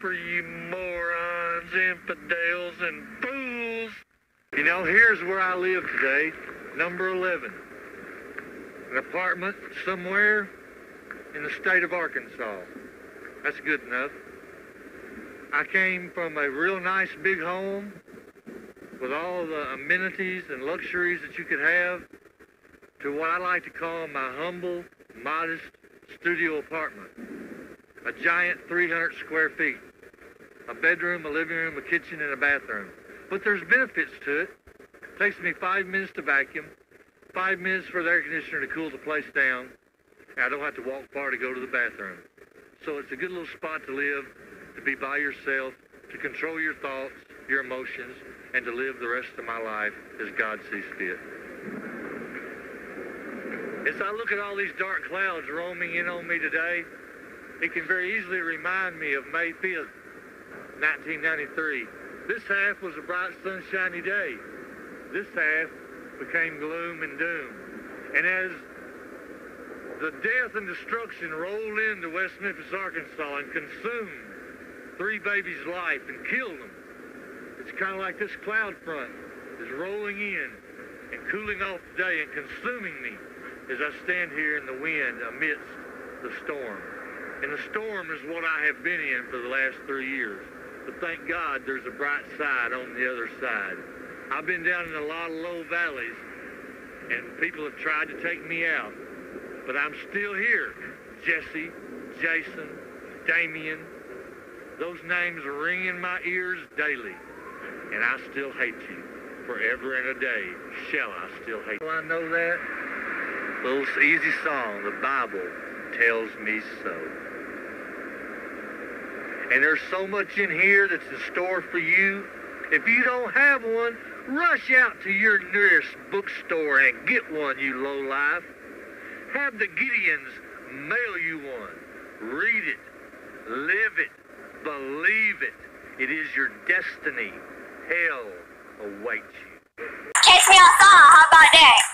for you morons, infidels, and fools. You know, here's where I live today, number 11. An apartment somewhere in the state of Arkansas. That's good enough. I came from a real nice big home with all the amenities and luxuries that you could have to what I like to call my humble, modest studio apartment. A giant 300 square feet. A bedroom, a living room, a kitchen, and a bathroom. But there's benefits to it. it Takes me five minutes to vacuum, five minutes for the air conditioner to cool the place down, and I don't have to walk far to go to the bathroom. So it's a good little spot to live, to be by yourself, to control your thoughts, your emotions, and to live the rest of my life as God sees fit. As I look at all these dark clouds roaming in on me today, it can very easily remind me of May 5th, 1993. This half was a bright, sunshiny day. This half became gloom and doom. And as the death and destruction rolled into West Memphis, Arkansas and consumed three babies' life and killed them, it's kind of like this cloud front is rolling in and cooling off today and consuming me as I stand here in the wind amidst the storm. And the storm is what I have been in for the last three years. But thank God there's a bright side on the other side. I've been down in a lot of low valleys, and people have tried to take me out. But I'm still here. Jesse, Jason, Damien, those names ring in my ears daily. And I still hate you. Forever and a day shall I still hate you. Well, I know that little easy song, the Bible tells me so. And there's so much in here that's in store for you. If you don't have one, rush out to your nearest bookstore and get one, you lowlife. Have the Gideons mail you one. Read it, live it, believe it. It is your destiny. Hell awaits you. Catch me outside, how about that?